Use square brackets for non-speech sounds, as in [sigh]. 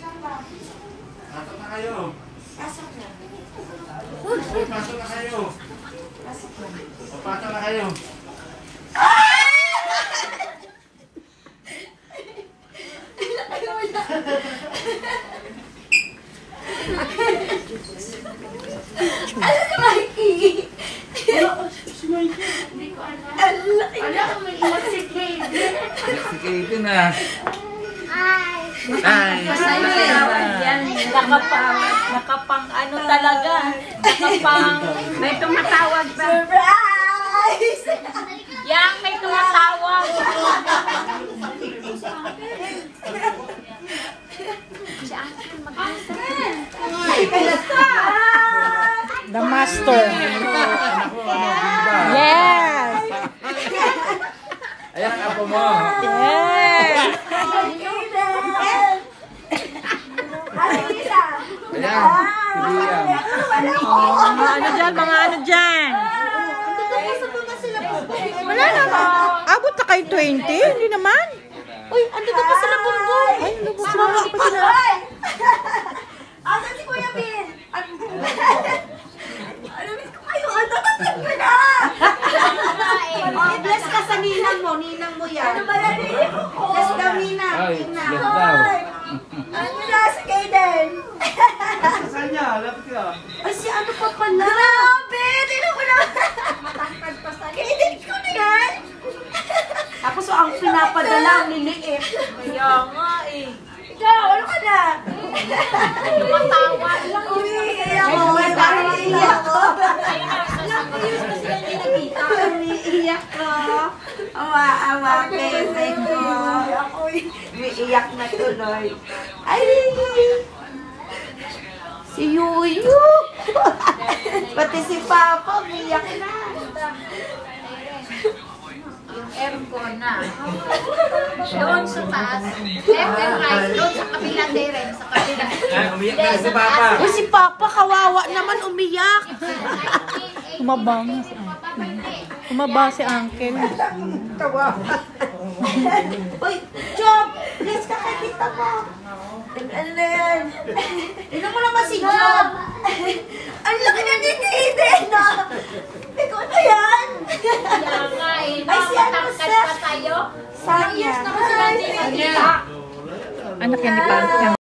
Pasok na kayo. Pasok na. Pasok na kayo. Pasok na. O, pasok na kayo. Mikey! Hindi ko alam. Ang laki na. may ilang si Katie. Si Katie na. Ay, Yan, nakapang, nakapang ano talaga. Nakapang, may tumatawag pa. Surprise! Yang may tumatawag. Si. The master. Yes. Ayan apo mo. Yes. Ayan, si Liam. Mga ano dyan, mga ano dyan. Wala naman. Abot na kayo 20? Hindi naman. Uy, andito pa sila bumbong! Ay, ba sila? pa sila? Asan si Kuya Bill? Ano miss ko kayo? Ano tatagyan ko na? [laughs] I-bless ka sa ninang mo. Ninang mo yan. Ano ba yan? Bless daw ninang. Ay, Ninang. bless daw. Ano na si Kaden? Niya? Lapit ka. Ay, si ano pa pala? Grabe! Tignan mo na! Matangkad pa sa Kaden ko na yan! [laughs] Ako so ang pinapadala ang liliit. Kaya nga eh. Ikaw, ano ka na? Tumatawag. Umiiyak ako. Umiiyak ako. Umiiyak ko. Awa, awa, pese ko. Umiiyak na tuloy. Ay, si Yuyu. [laughs] Pati si Papa, umiiyak na. Yung aircon na. Doon sa taas. Left and right. Doon sa kabila Darren. Sa kabila. Umiyak na si Papa. Si Papa, kawawa naman umiyak. Tumabang. Tumaba si Uncle. Uy, Job! Please ka kay tita mo. Ano na yan? Tignan mo naman si Job. Ang laki na ni Kaden, no? Ikaw na yan. Eh. Ay, si ano, tayo. Sanya. Anak yan ni Pang.